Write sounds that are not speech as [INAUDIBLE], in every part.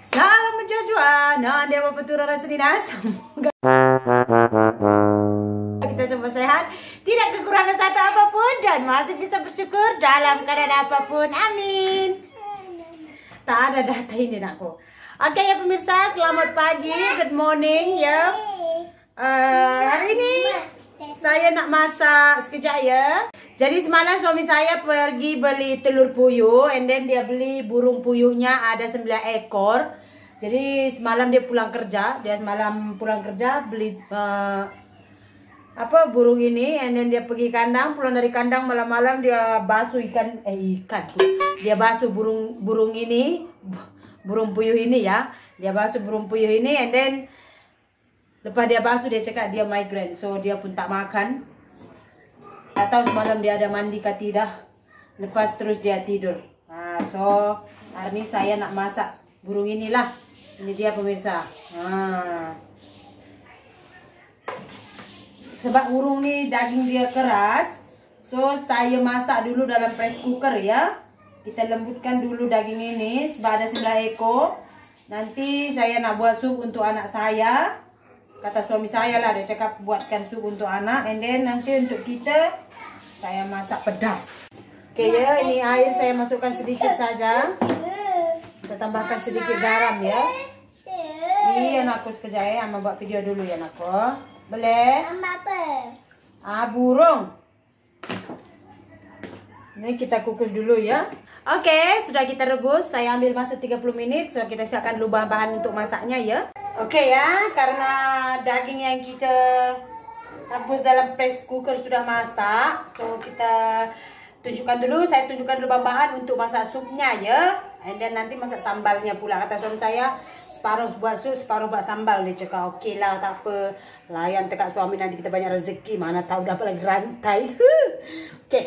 Salam mencucuan, nah dia apa turun rasa dinas. Semoga kita semua sehat, tidak kekurangan satu apa pun dan masih bisa bersyukur dalam keadaan apa pun. Amin. Tak ada data ini nakku. Oke ya pemirsa, selamat pagi, good morning ya. Uh, hari ini saya nak masak sekejap ya. Jadi semalam suami saya pergi beli telur puyuh and then dia beli burung puyuhnya ada 9 ekor. Jadi semalam dia pulang kerja, dia semalam pulang kerja beli uh, apa burung ini and then dia pergi kandang, pulang dari kandang malam-malam dia basuh ikan eh ikan. Dia basuh burung burung ini, burung puyuh ini ya. Dia basuh burung puyuh ini and then lepas dia basuh dia cakap dia migraine. So dia pun tak makan tak tahu semalam dia ada mandi ke tidak. Lepas terus dia tidur. Nah, so hari ini saya nak masak burung inilah. Ini dia pemirsa. Nah. sebab burung ni daging dia keras so saya masak dulu dalam press cooker ya. Kita lembutkan dulu daging ini sebab ada sebelah ekor. Nanti saya nak buat sup untuk anak saya. Kata suami saya lah dia cakap buatkan sup untuk anak. And then nanti untuk kita saya masak pedas. Oke okay, ya, ini air saya masukkan sedikit saja. Kita tambahkan sedikit garam ya. Iya anakku sekejap ya, ama buat video dulu ya anakku. Boleh? apa? Ah, burung. Ini kita kukus dulu ya. Oke, okay, sudah kita rebus. Saya ambil masa 30 menit. So, kita siapkan dulu bahan-bahan untuk masaknya ya. Oke okay, ya, karena daging yang kita rebus dalam press cooker sudah masak. So kita tunjukkan dulu, saya tunjukkan dulu bahan-bahan untuk masak supnya ya. And then nanti masak sambalnya pula. Kata suami saya, separuh buat sup, separuh buat sambal. Dia cakap, okey lah, tak apa. Layan tekak suami nanti kita banyak rezeki. Mana tahu dapat lagi rantai. [LAUGHS] okey.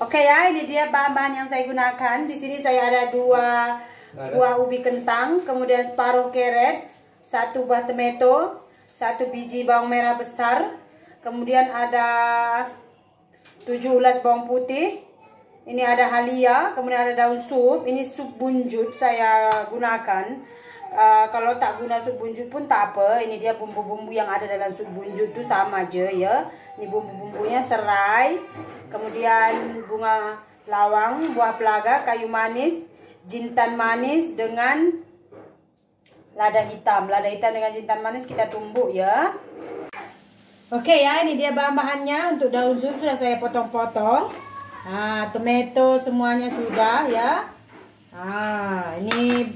Okey ya, ini dia bahan-bahan yang saya gunakan. Di sini saya ada dua buah ubi kentang, kemudian separuh keret, satu buah tomato, satu biji bawang merah besar, Kemudian ada 7 ulas bawang putih. Ini ada halia, kemudian ada daun sup. Ini sup bunjut saya gunakan. Uh, kalau tak guna sup bunjut pun tak apa. Ini dia bumbu-bumbu yang ada dalam sup bunjut tu sama aja ya. Ini bumbu-bumbunya serai, kemudian bunga lawang, buah pelaga, kayu manis, jintan manis dengan lada hitam. Lada hitam dengan jintan manis kita tumbuk ya. Oke ya, ini dia bahan-bahannya. Untuk daun sup sudah saya potong-potong. Nah, tomato semuanya sudah ya. Nah, ini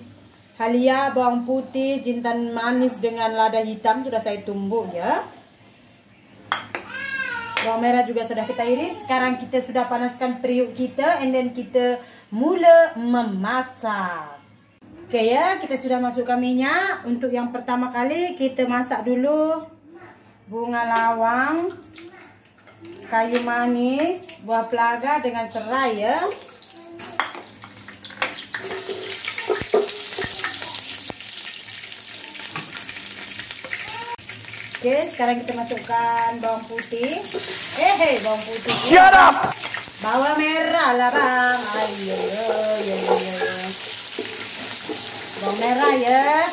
halia, bawang putih, jintan manis dengan lada hitam sudah saya tumbuk ya. Bawang merah juga sudah kita iris. Sekarang kita sudah panaskan periuk kita and then kita mula memasak. Oke ya, kita sudah masukkan minyak. Untuk yang pertama kali kita masak dulu bunga lawang, kayu manis, buah pelaga dengan serai ya. Oke, sekarang kita masukkan bawang putih. Eh, hey, bawang putih. Shut up. Bawang merah lah, Bang. Ayo, ayo, ayo, ayo. Bawang merah ya.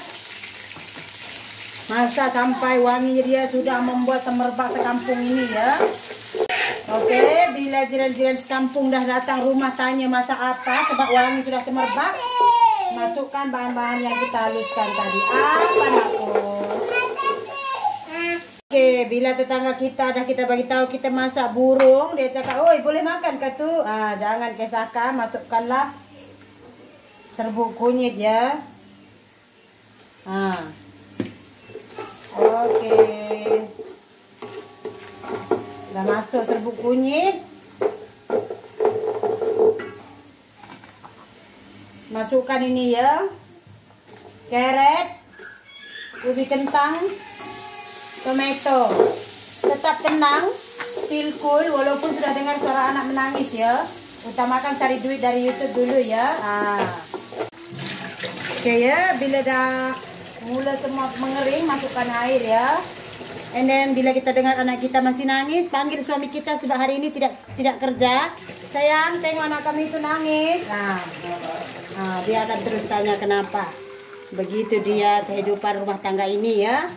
Masa sampai wangi dia sudah membuat semerbak sekampung ini ya. Oke, bila jiran-jiran sekampung dah datang rumah tanya masak apa sebab wangi sudah semerbak. Masukkan bahan-bahan yang kita haluskan tadi. Apa nakku? Oke, bila tetangga kita dah kita bagi tahu kita masak burung, dia cakap, "Oi, boleh makan ke tu?" Ah, jangan kisahkan, masukkanlah serbuk kunyit ya. Ah. Oke. Udah masuk serbuk kunyit. Masukkan ini ya. Keret. Ubi kentang. Tomato. Tetap tenang. Feel cool walaupun sudah dengar suara anak menangis ya. Utamakan cari duit dari YouTube dulu ya. Ah. Oke ya, bila dah Mula semua mengering, masukkan air ya. And then bila kita dengar anak kita masih nangis, panggil suami kita sebab hari ini tidak tidak kerja. Sayang, tengok anak kami itu nangis. Nah, nah dia akan terus tanya kenapa. Begitu dia kehidupan rumah tangga ini ya.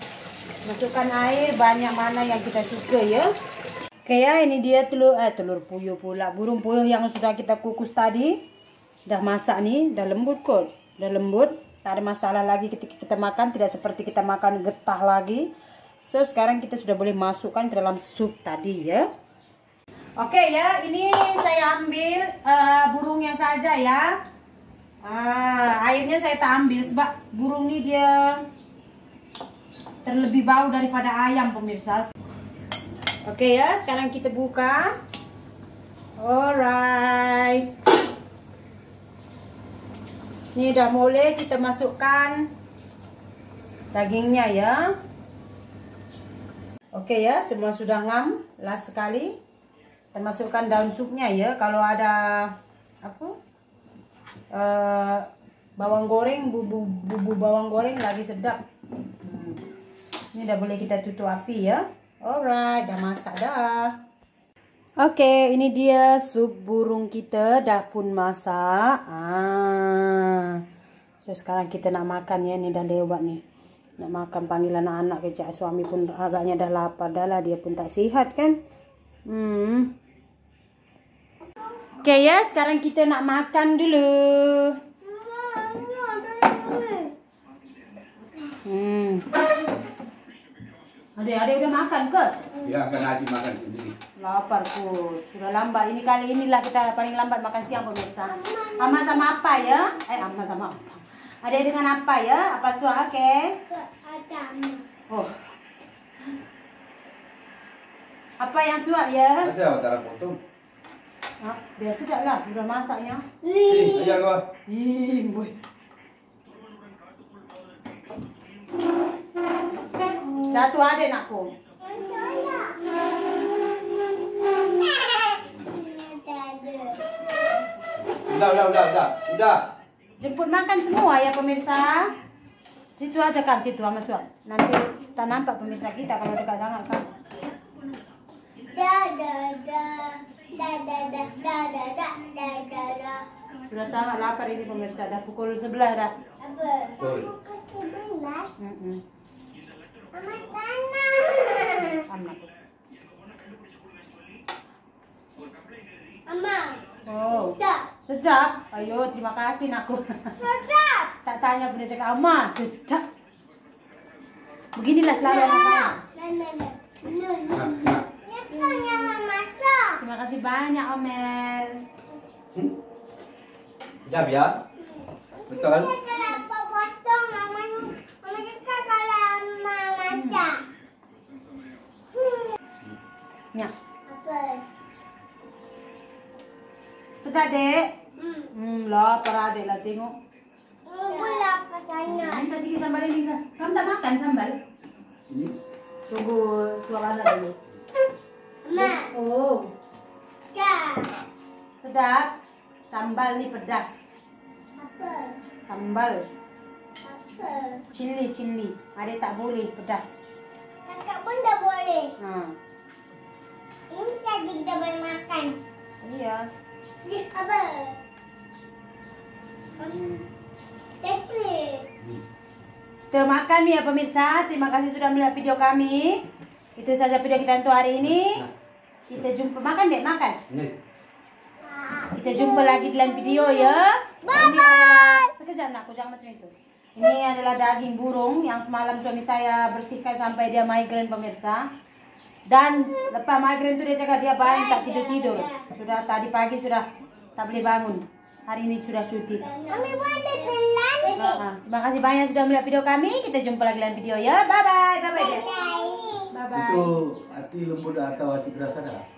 Masukkan air banyak mana yang kita suka ya. Oke ya, ini dia telur eh telur puyuh pula. Burung puyuh yang sudah kita kukus tadi. Dah masak nih, dah lembut kok. Dah lembut. Tak ada masalah lagi ketika kita makan, tidak seperti kita makan getah lagi. So, sekarang kita sudah boleh masukkan ke dalam sup tadi ya. Oke ya, ini saya ambil uh, burungnya saja ya. Ah, airnya saya tak ambil sebab burung ini dia terlebih bau daripada ayam pemirsa. Oke ya, sekarang kita buka. Alright. Ini udah mulai kita masukkan dagingnya ya. Oke ya, semua sudah ngam, last sekali. Kita masukkan daun supnya ya. Kalau ada apa? uh, bawang goreng bumbu bumbu bawang goreng lagi sedap hmm. ini udah boleh kita tutup api ya alright udah masak dah oke okay, ini dia sup burung kita dah pun masak. Ah. So sekarang kita nak makan ya ini dah lewat nih nak makan panggil anak-anak kejap suami pun agaknya dah lapar. Dah lah dia pun tak sihat kan? Hmm. Oke okay, ya, sekarang kita nak makan dulu. Hmm. Adik-adik udah makan ke? Ya, kan nasi makan sendiri. Lapar pun. Sudah lambat. Ini kali inilah kita paling lambat makan siang pemirsa. Ama sama apa ya? Eh, ama sama apa? Adik dengan apa ya? Apa suara ke? Oh. Apa yang suap ya? Saya antara potong. Hah? Biasa tak lah, sudah masaknya. Eh, ayah kau. Ih, boy. Satu adik nakku. Udah, udah, udah, udah, udah. Jemput makan semua ya pemirsa. Situ aja kan, situ sama suap. Nanti tak nampak pemirsa kita kalau dekat sangat kan. Da da da. Sudah sangat lapar ini pemirsa, dah pukul sebelah dah. Apa? Pukul sebelah? Mm -mm. Oh. Sedap. Sedap. Ayo, terima kasih nakku. Sedap. [LAUGHS] tak tanya punya cakap Ama, sedap. Beginilah selalu anak saya. Terima kasih banyak Omel. Sedap ya? Betul? Kenapa potong mama? Mama suka kalau mama masak. Ya. Apa? Sudah, Dek? Hmm. Hmm, lapar adik lah tengok. Aku lapar sana. Hmm, kasih sambal ini. Kamu tak makan sambal? Ini? Tunggu suara anak dulu. Mama. Oh, Kak. sedap. Sambal ni pedas. Apa? Sambal. Apa? Cili, cili. Adik tak boleh pedas. Kakak pun dah boleh. Ha. Ini saja kita boleh makan. Iya. Ini apa? Hmm. Tetle. Kita makan ya pemirsa. Terima kasih sudah melihat video kami. Itu saja video kita untuk hari ini. Kita jumpa makan dek makan. Kita jumpa lagi dalam video ya. Bye adalah- Sekejap nak, aku jangan macam itu. Ini adalah daging burung yang semalam suami saya bersihkan sampai dia migrain pemirsa. Dan lepas migrain itu dia cakap dia bangun tak tidur-tidur. Sudah tadi pagi sudah tak boleh bangun. Hari ini sudah cuti. Kami buat telan. Ah, terima kasih banyak sudah melihat video kami. Kita jumpa lagi dalam video ya. Bye bye. Bye bye. Bye. Bye bye. Itu hati lembut atau hati keras ada?